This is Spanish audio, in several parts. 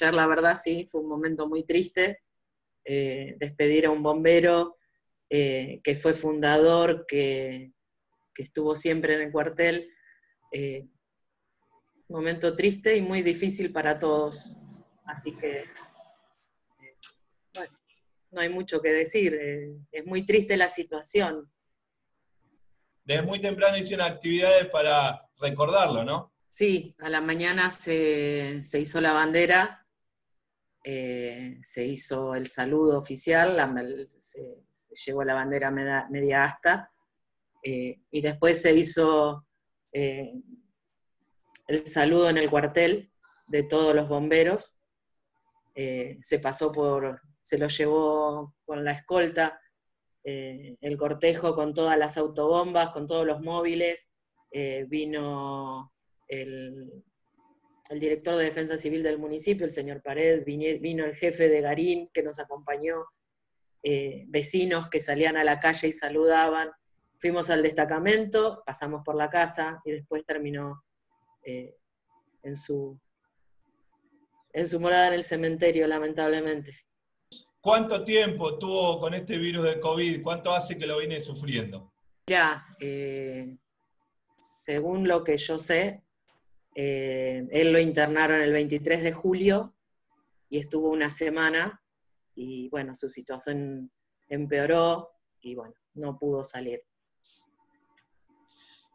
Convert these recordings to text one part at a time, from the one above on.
ayer la verdad sí, fue un momento muy triste, eh, despedir a un bombero eh, que fue fundador, que, estuvo siempre en el cuartel. Eh, momento triste y muy difícil para todos. Así que, bueno, no hay mucho que decir. es muy triste la situación. Desde muy temprano hicieron actividades para recordarlo, ¿no? Sí, a la mañana se, hizo la bandera, eh, se hizo el saludo oficial, se, llevó la bandera media, asta, eh, y después se hizo eh, el saludo en el cuartel de todos los bomberos. se pasó por, se lo llevó con la escolta, el cortejo con todas las autobombas, con todos los móviles, vino el, director de Defensa Civil del municipio, el señor Pared, vino el jefe de Garín que nos acompañó, eh, vecinos que salían a la calle y saludaban. Fuimos al destacamento, pasamos por la casa y después terminó eh, en, su, en su morada en el cementerio, lamentablemente. ¿Cuánto tiempo tuvo con este virus de COVID? ¿Cuánto hace que lo viene sufriendo? Ya, eh, según lo que yo sé, eh, él lo internaron el 23 de julio y estuvo una semana y bueno, su situación empeoró y bueno, no pudo salir.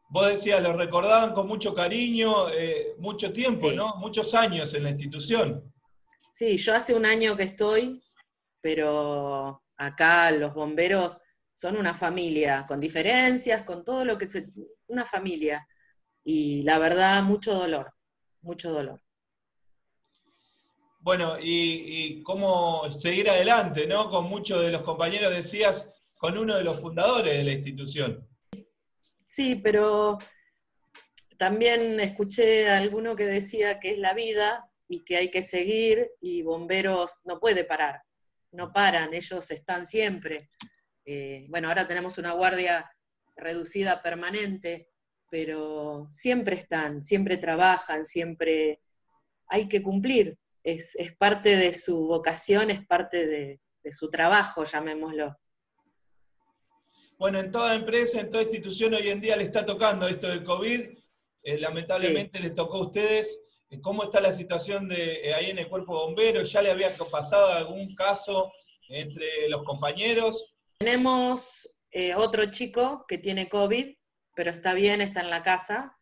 Vos decías, lo recordaban con mucho cariño, eh, mucho tiempo, ¿no? Muchos años en la institución. Sí, yo hace un año que estoy, pero acá los bomberos son una familia, con diferencias, con todo lo que... una familia y la verdad, mucho dolor, mucho dolor. Bueno, y, cómo seguir adelante, ¿no? Con muchos de los compañeros, decías, con uno de los fundadores de la institución. Sí, pero también escuché a alguno que decía que es la vida y que hay que seguir y bomberos no puede parar, no paran, ellos están siempre. Eh, bueno, ahora tenemos una guardia reducida permanente, pero siempre están, siempre trabajan, siempre hay que cumplir. Es, parte de su vocación, es parte de, su trabajo, llamémoslo. Bueno, en toda empresa, en toda institución hoy en día le está tocando esto del COVID. Eh, lamentablemente les tocó a ustedes. Eh, ¿Cómo está la situación de eh, ahí en el cuerpo bombero? ¿Ya le había pasado algún caso entre los compañeros? Tenemos otro chico que tiene COVID, pero está bien, está en la casa.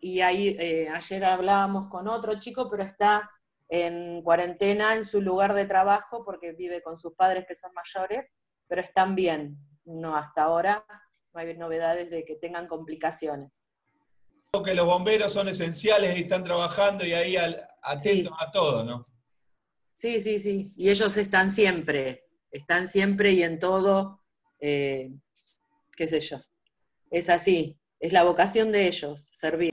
Y ahí eh, ayer hablábamos con otro chico, pero está en cuarentena en su lugar de trabajo porque vive con sus padres que son mayores, pero están bien. No, hasta ahora no hay novedades de que tengan complicaciones. Creo que los bomberos son esenciales y están trabajando y ahí atentos a todo, ¿no? Sí, sí, sí. Y ellos están siempre, están siempre y en todo, eh, qué sé yo es así, es la vocación de ellos, servir.